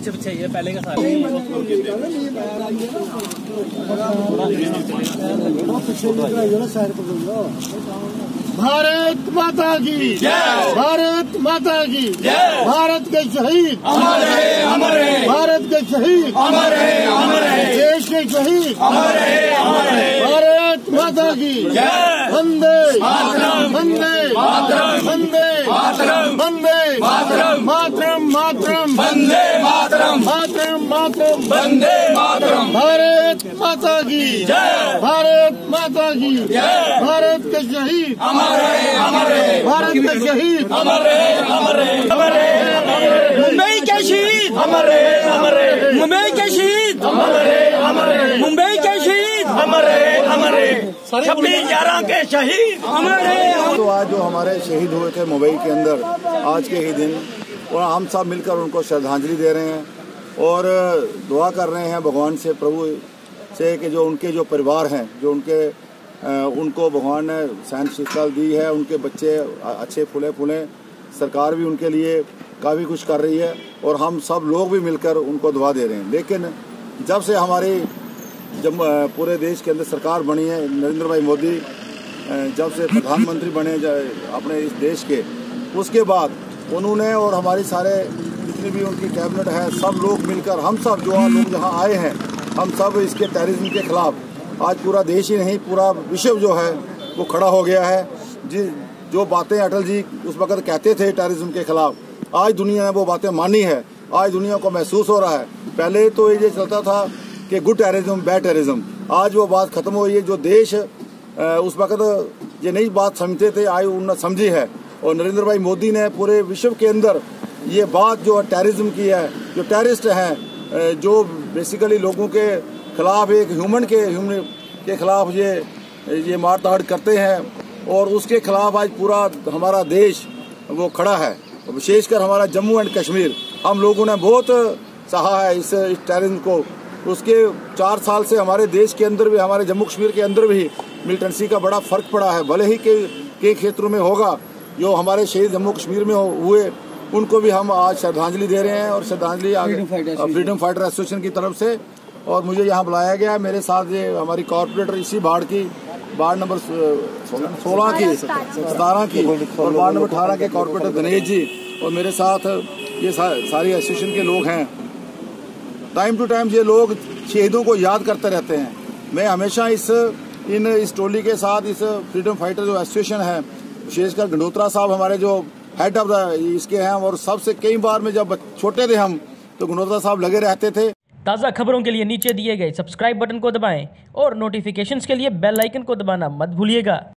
पीछे पीछे ये पहले का सारे भारत माता की। भारत माता की। भारत के शहीद। भारत के शहीद। देश के शहीद। भारत माता की। वंदे। वंदे। वंदे वंदे मातरम मातरम वंदे मातरम मातरम वंदे मातरम। भारत माता की। जय। भारत माता की। जय। भारत के शहीद। हमारे हमारे भारत के शहीद। हमारे हमारे हमारे मुंबई के शहीद। हमारे हमारे मुंबई के शहीद। हमारे हमारे मुंबई के शहीद। हमारे हमारे छब्बीस ग्यारह के शहीद। हमारे तो आज जो हमारे शहीद हुए थे मुंबई के अंदर आज के ही दिन और हम सब मिलकर उनको श्रद्धांजलि दे रहे हैं। और दुआ कर रहे हैं भगवान से, प्रभु से कि जो उनके जो परिवार हैं, जो उनके उनको भगवान ने सहन शिक्षा दी है, उनके बच्चे अच्छे फूले फूले, सरकार भी उनके लिए काफ़ी कुछ कर रही है और हम सब लोग भी मिलकर उनको दुआ दे रहे हैं। लेकिन जब से हमारी जब पूरे देश के अंदर सरकार बनी है, नरेंद्र भाई मोदी जब से प्रधानमंत्री बने अपने इस देश के, उसके बाद उन्होंने और हमारी सारे जितनी भी उनकी कैबिनेट है, सब लोग मिलकर, हम सब जो लोग जहाँ आए हैं, हम सब इसके टेररिज्म के खिलाफ, आज पूरा देश ही नहीं, पूरा विश्व जो है, वो खड़ा हो गया है। जी, जो बातें अटल जी उस वक्त कहते थे टेररिज्म के खिलाफ, आज दुनिया ने वो बातें मानी है, आज दुनिया को महसूस हो रहा है। पहले तो ये चलता था कि गुड टेररिज्म बैड टेररिज्म आज वो बात खत्म हो गई है, जो देश उस वक्त ये नई बात समझते थे आज उन्होंने समझी है। और नरेंद्र भाई मोदी ने पूरे विश्व के अंदर ये बात जो टेररिज्म की है, जो टेररिस्ट हैं जो बेसिकली लोगों के खिलाफ एक ह्यूमन के ह्यूमन के खिलाफ ये ये मारताड़ करते हैं और उसके खिलाफ आज पूरा हमारा देश वो खड़ा है। विशेषकर हमारा जम्मू एंड कश्मीर, हम लोगों ने बहुत सहा है इस इस टेररिज्म को। उसके चार साल से हमारे देश के अंदर भी, हमारे जम्मू कश्मीर के अंदर भी मिलिटेंसी का बड़ा फ़र्क पड़ा है। भले ही कई कई क्षेत्रों में होगा जो हमारे शहीद जम्मू कश्मीर में हुए उनको भी हम आज श्रद्धांजलि दे रहे हैं और श्रद्धांजलि फ्रीडम फाइटर एसोसिएशन की तरफ़ से। और मुझे यहाँ बुलाया गया मेरे साथ ये हमारी कॉर्पोरेटर इसी बाढ़ की वार्ड नंबर सोलह की सतारह की और वार्ड नंबर अठारह के कॉर्पोरेटर गणेश जी और मेरे साथ ये सा, सारी एसोसिएशन के लोग हैं। टाइम टू टाइम ये लोग शहीदों को याद करते रहते हैं। मैं हमेशा इस इन इस टोली के साथ इस फ्रीडम फाइटर जो एसोसिएशन है विशेषकर गंडोत्रा साहब हमारे जो हेड ऑफ़ इसके हैं और सबसे कई बार में जब छोटे थे हम तो गंडोत्रा साहब लगे रहते थे। ताज़ा खबरों के लिए नीचे दिए गए सब्सक्राइब बटन को दबाएँ और नोटिफिकेशंस के लिए बेल आइकन को दबाना मत भूलिएगा।